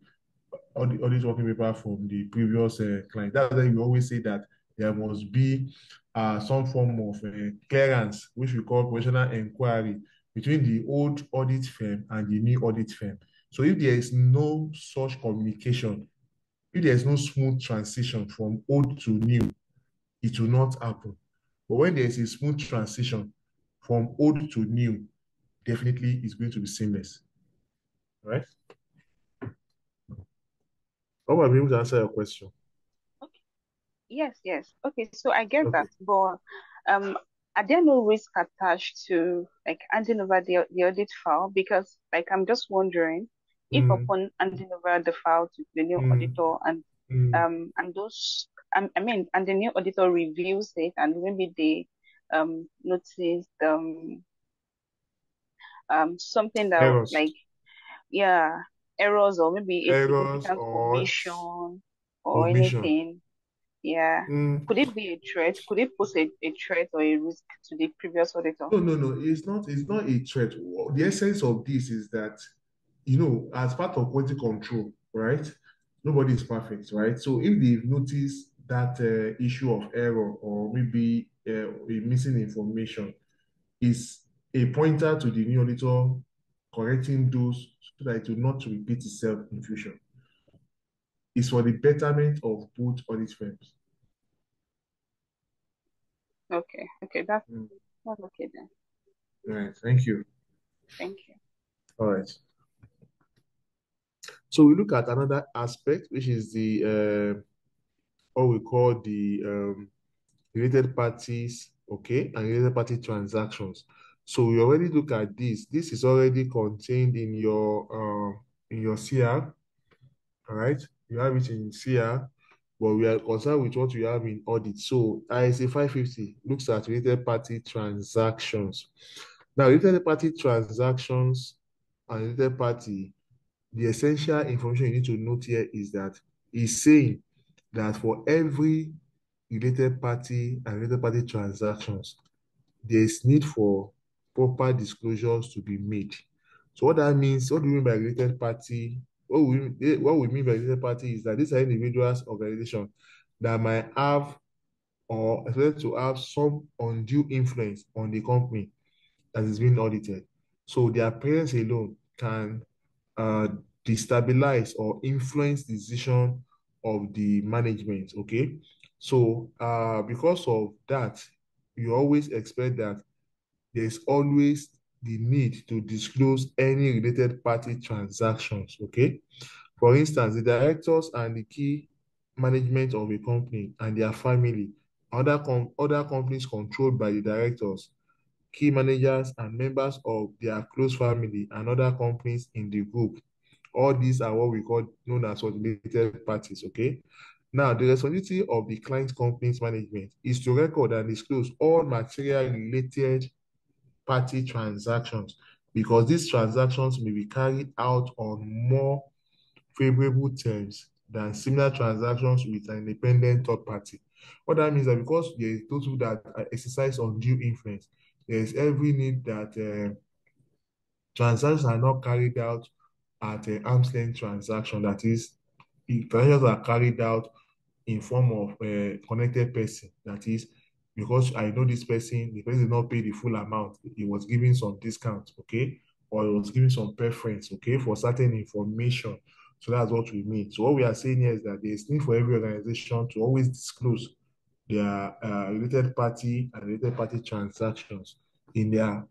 audit, audit working paper from the previous uh, client. That's why we always say that there must be uh, some form of uh, clearance, which we call professional inquiry, between the old audit firm and the new audit firm. So if there is no such communication, if there is no smooth transition from old to new, it will not happen. But when there is a smooth transition from old to new, definitely it's going to be seamless. Right? Hope I'm able to answer your question. Okay. Yes, yes. Okay, so I get Okay. that, but um, are there no risk attached to like handing over the the audit file? Because like I'm just wondering if Mm, upon handing over the file to the new mm, auditor and mm. um and those um, I mean and the new auditor reviews it and maybe they um noticed um um something that Errors. like yeah errors or maybe a Errors or omission or omission. anything Yeah. Mm, Could it be a threat? Could it pose a, a threat or a risk to the previous auditor? no, no, no. It's not. It's not a threat. The essence of this is that, you know, as part of quality control, right? Nobody is perfect, right? So if they've noticed that uh, issue of error or maybe uh, a missing information, is a pointer to the new auditor correcting those so that it will not repeat itself in future. It's for the betterment of both audit firms. Okay. Okay. That's Mm. that's okay then. All right, thank you. Thank you. All right. So we look at another aspect, which is the uh, what we call the um, related parties, okay, and related party transactions. So we already look at this. This is already contained in your uh, in your CR, all right? You have it in CR, but we are concerned with what we have in audit. So ISA 550 looks at related party transactions. Now, related party transactions and related party, the essential information you need to note here is that it's saying that for every related party and related party transactions, there is need for proper disclosures to be made. So what that means, what do we mean by related party? What we, eh, what we mean by related party is that these are individuals, organizations that might have or expected to have some undue influence on the company that is being audited. So their presence alone can uh, destabilize or influence decision of the management. Okay, so uh, because of that, you always expect that there's always the need to disclose any related party transactions. Okay, for instance, the directors and the key management of a company and their family, other com other companies controlled by the directors, key managers, and members of their close family and other companies in the group. All these are what we call known as related parties. Okay. Now, the responsibility of the client company's management is to record and disclose all material related party transactions because these transactions may be carried out on more favorable terms than similar transactions with an independent third party. What that means is that because there is those who that exercise undue influence, there is every need that uh, transactions are not carried out at an arm's length transaction. That is, transactions are carried out in form of a connected person. That is, because I know this person, the person did not pay the full amount. He was giving some discount, okay, or he was giving some preference, okay, for certain information. So that's what we mean. So what we are saying here is that there is need for every organization to always disclose their uh, related party and related party transactions in their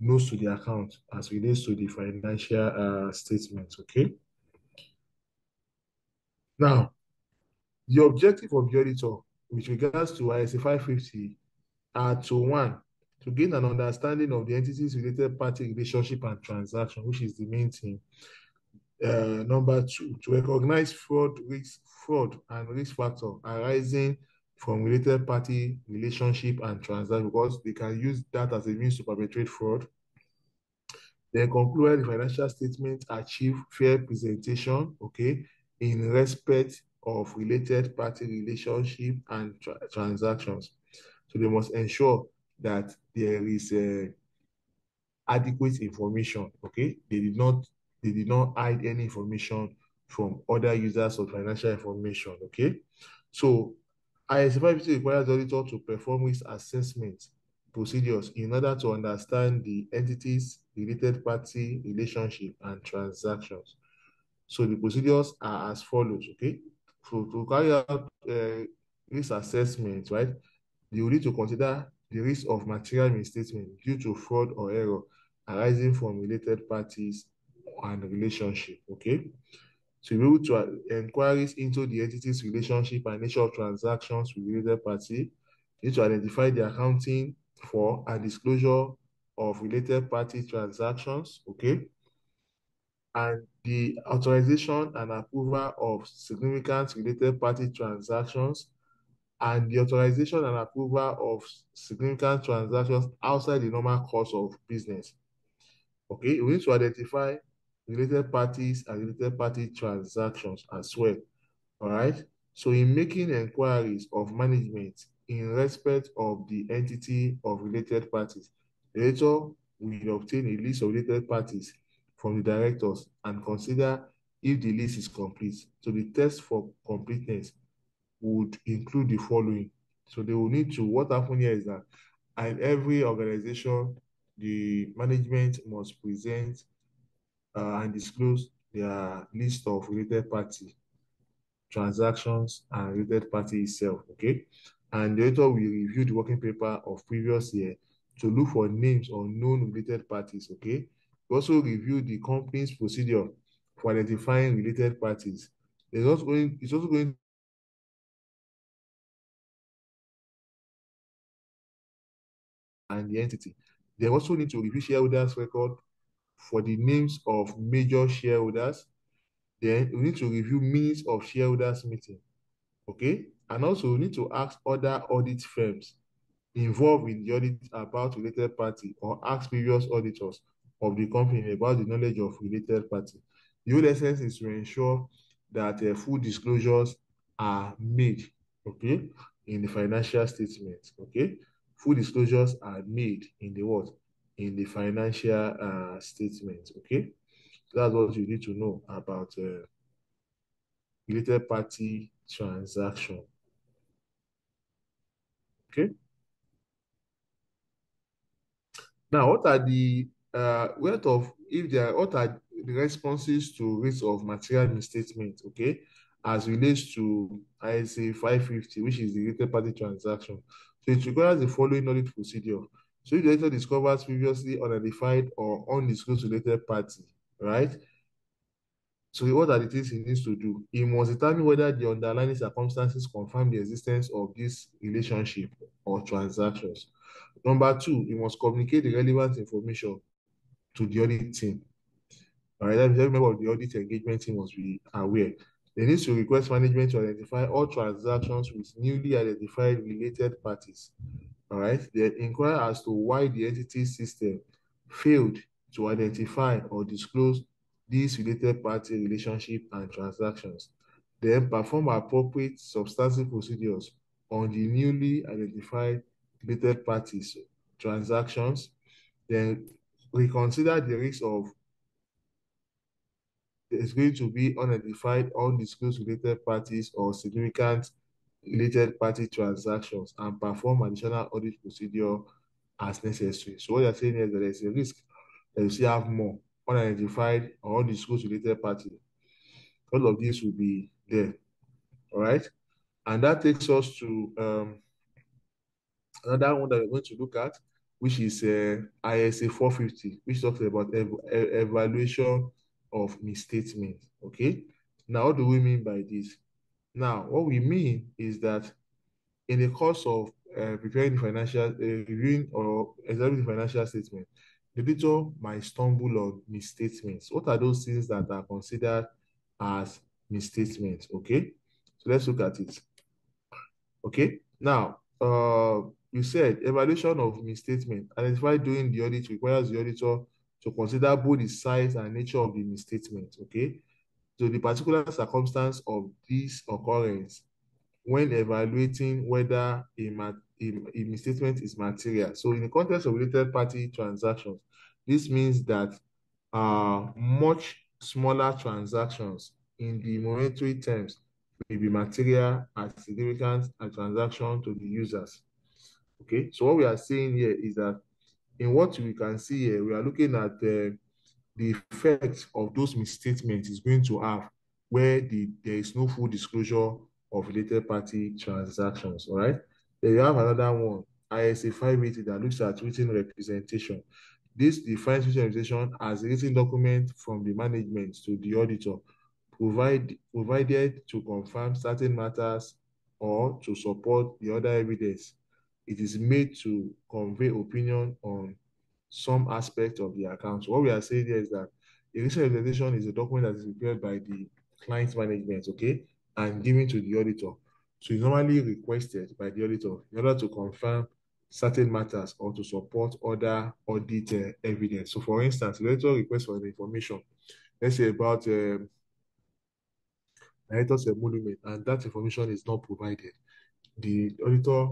notes to the account as relates to the financial uh, statements. Okay. Now, the objective of the auditor with regards to ISA 550 are to one, to gain an understanding of the entity's related party relationship and transaction, which is the main thing. Uh, number two, to recognize fraud, risk, fraud and risk factor arising from related party relationship and transaction because they can use that as a means to perpetrate fraud. Then conclude the financial statement achieve fair presentation, okay, in respect of related party relationship and tra transactions. So they must ensure that there is a adequate information, okay? They did not they did not hide any information from other users of financial information, okay? So ISA 550 requires the auditor to perform risk assessment procedures in order to understand the entity's related party relationship and transactions. So the procedures are as follows, okay? So to carry out uh, risk assessment, right, you need to consider the risk of material misstatement due to fraud or error arising from related parties and relationship, okay? You're able to inquiries into the entity's relationship and nature of transactions with related party. Need to identify the accounting for and disclosure of related party transactions, okay? And the authorization and approval of significant related party transactions and the authorization and approval of significant transactions outside the normal course of business. Okay, we need to identify related parties and related party transactions as well. All right. So in making inquiries of management in respect of the entity of related parties, auditor will obtain a list of related parties from the directors and consider if the list is complete. So the test for completeness would include the following. So they will need to, what happened here is that in every organization, the management must present uh, and disclose their list of related party transactions and related party itself, okay? And auditor will review the working paper of previous year to look for names or known related parties, okay? We also review the company's procedure for identifying related parties. There's also going, it's also going and the entity. They also need to review shareholders record for the names of major shareholders. Then we need to review minutes of shareholders meeting. Okay. And also we need to ask other audit firms involved in the audit about related party or ask previous auditors of the company about the knowledge of related party. The whole essence is to ensure that uh, full disclosures are made, okay, in the financial statement, okay? Full disclosures are made in the what? In the financial uh, statement, okay? That's what you need to know about uh, related party transaction. Okay. Now, what are the uh, of if there are, what are the responses to risk of material misstatement? Okay, as relates to ISA 550, which is the related party transaction. So it requires the following audit procedure. So if the auditor discovers previously unidentified or undisclosed related party, right? So what are the things he needs to do? He must determine whether the underlying circumstances confirm the existence of this relationship or transactions. Number two, he must communicate the relevant information to the audit team. All right, every member of the audit engagement team must be aware. They need to request management to identify all transactions with newly identified related parties. All right, then inquire as to why the entity system failed to identify or disclose these related party relationship and transactions. Then perform appropriate substantive procedures on the newly identified related parties transactions. Then reconsider the risk of there's going to be unidentified, undisclosed related parties or significant related party transactions and perform additional audit procedure as necessary. So what you're saying is that there's a risk that you still have more unidentified or undisclosed related party. All of these will be there. All right. And that takes us to um, another one that we're going to look at, which is uh, ISA 450, which talks about ev evaluation of misstatement. Okay. Now, what do we mean by this? Now, what we mean is that in the course of uh, preparing financial, uh, reviewing or examining financial statement, the auditor might stumble on misstatements. What are those things that are considered as misstatements? Okay, so let's look at it. Okay, now uh, you said evaluation of misstatement identified during the audit requires the auditor to consider both the size and nature of the misstatement. Okay, so the particular circumstance of this occurrence when evaluating whether a, a, a misstatement is material. So in the context of related party transactions, this means that uh, much smaller transactions in the monetary terms may be material and significant a transaction to the users. Okay, so what we are saying here is that in what we can see here, we are looking at the, the effect of those misstatements is going to have where the, there is no full disclosure of related party transactions, all right? Then you have another one, ISA 580 that looks at written representation. This defines written representation as a written document from the management to the auditor, provide, provided to confirm certain matters or to support the other evidence. It is made to convey opinion on some aspect of the account. So what we are saying here is that a written representation is a document that is prepared by the client management, okay? and given to the auditor. So it's normally requested by the auditor in order to confirm certain matters or to support other audit uh, evidence. So for instance, the auditor requests for information, let's say about um, director's emolument and that information is not provided, the auditor,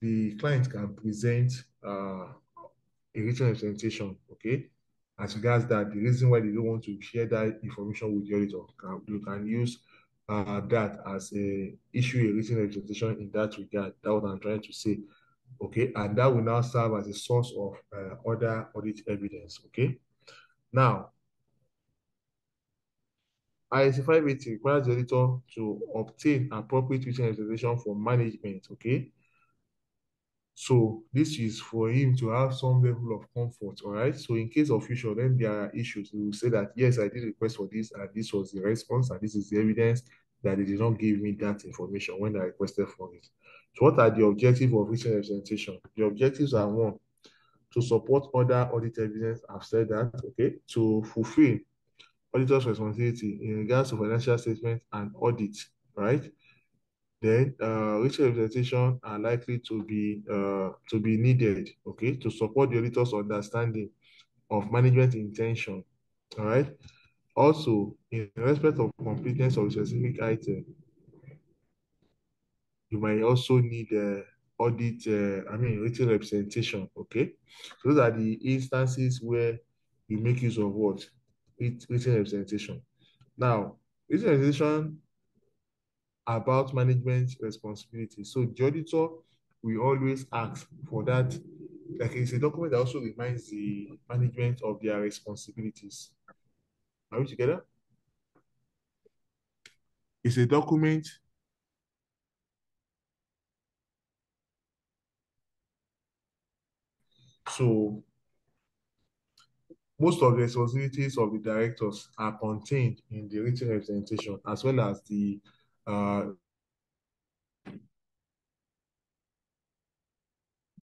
the client can present uh, a written representation, okay? As regards that, the reason why they don't want to share that information with the auditor, you can use uh, that as a issue a written representation in that regard. That's what I'm trying to say, okay? And that will now serve as a source of uh, other audit evidence, okay? Now, ISA 580 requires the auditor to obtain appropriate written representation from management, okay? So this is for him to have some level of comfort, all right? So in case of future, then there are issues. He will say that, yes, I did request for this, and this was the response, and this is the evidence that they did not give me that information when I requested for it. So what are the objectives of written representation? The objectives are one, to support other audit evidence. I've said that, okay? To fulfill auditor's responsibility in regards to financial statement and audit, right? Then uh, written representation are likely to be uh, to be needed, okay, to support the auditor's understanding of management intention. All right. Also, in respect of completeness of specific item, you might also need uh, audit, uh, I mean, written representation, okay? So those are the instances where you make use of what? Written representation. Now, written representation about management responsibility. So the auditor we always ask for that. Like it's a document that also reminds the management of their responsibilities. Are we together? It's a document so most of the responsibilities of the directors are contained in the written representation as well as the uh,